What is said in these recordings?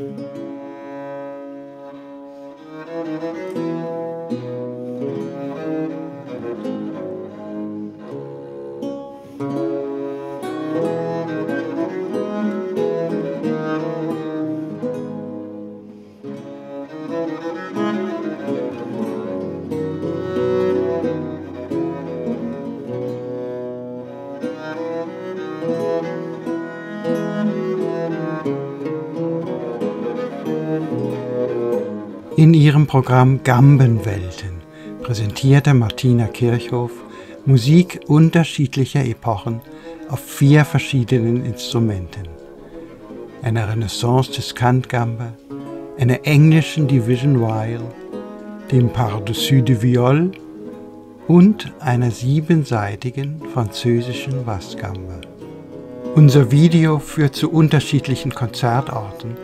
In ihrem Programm Gambenwelten präsentierte Martina Kirchhoff Musik unterschiedlicher Epochen auf vier verschiedenen Instrumenten. Eine Renaissance des Kantgamba, einer englischen Division Wild, dem Par-dessus de Viol und einer siebenseitigen französischen Bassgamba. Unser Video führt zu unterschiedlichen Konzertorten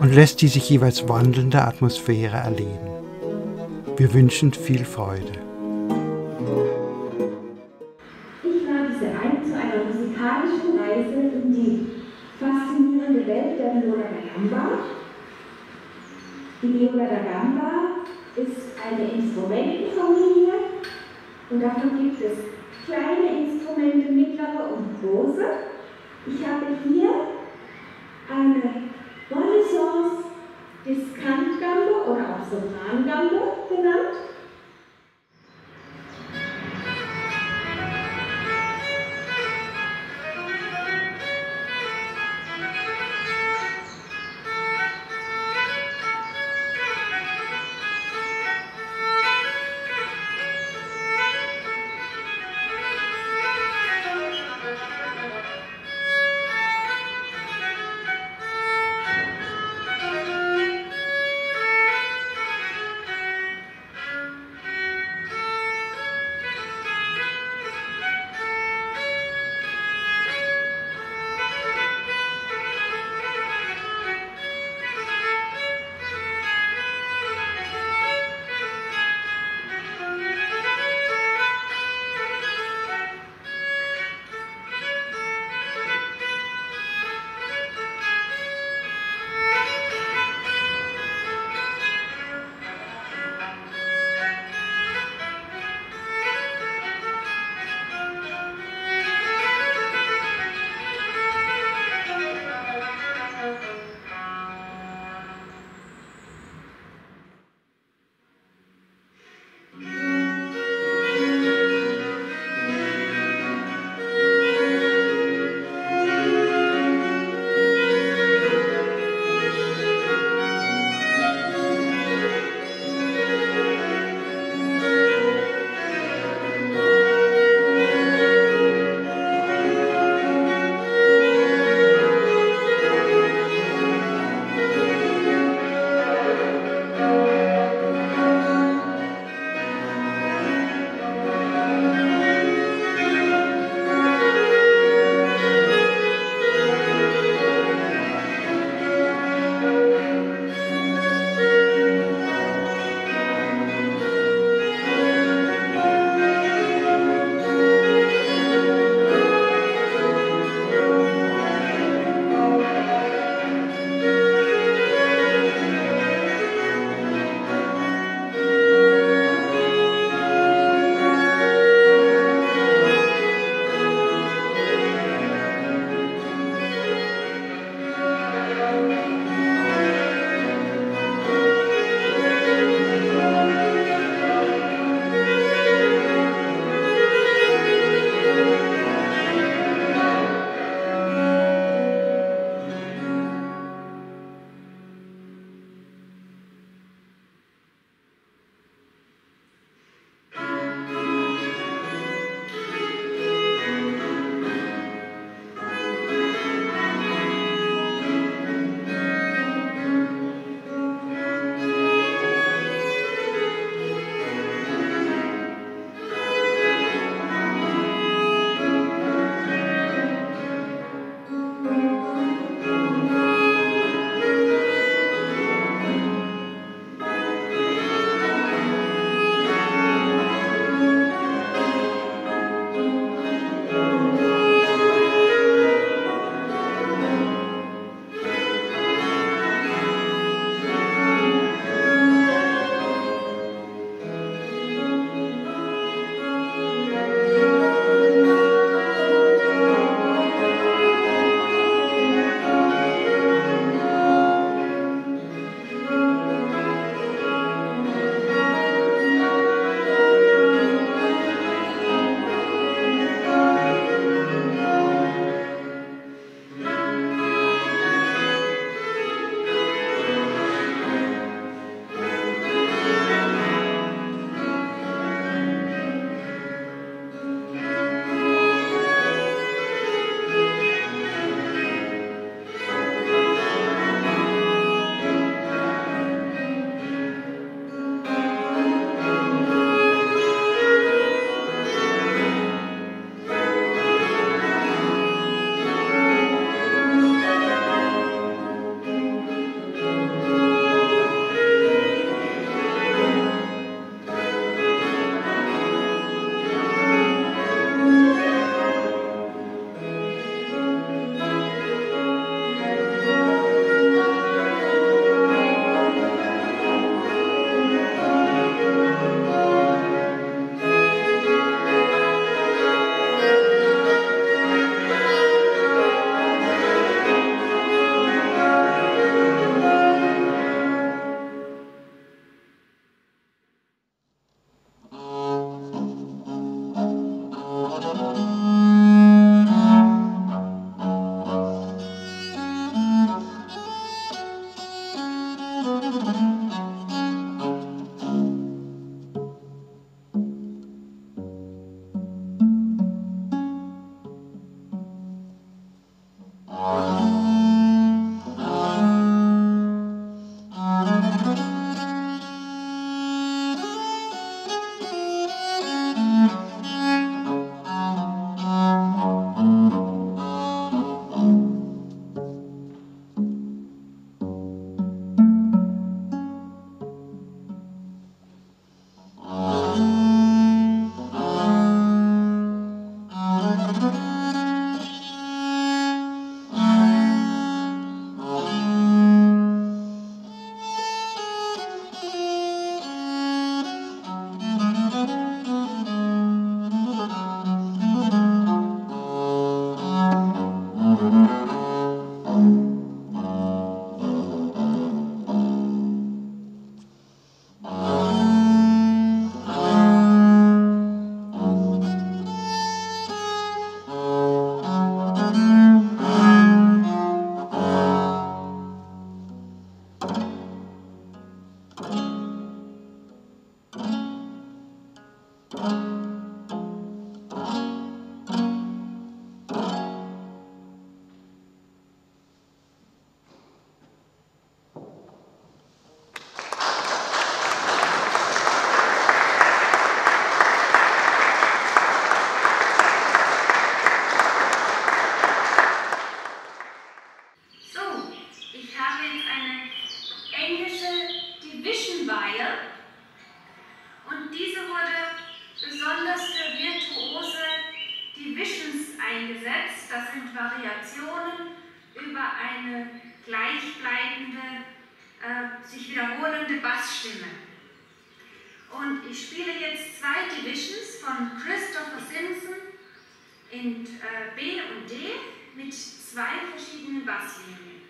und lässt die sich jeweils wandelnde Atmosphäre erleben. Wir wünschen viel Freude. Ich lade Sie ein zu einer musikalischen Reise in die faszinierende Welt der Viola da Gamba. Die Viola da Gamba ist eine Instrumentenfamilie und davon gibt es kleine Instrumente, mittlere und große. Ich habe hier Variationen über eine gleichbleibende, äh, sich wiederholende Bassstimme. Und ich spiele jetzt zwei Divisions von Christopher Simpson in äh, B und D mit zwei verschiedenen Basslinien.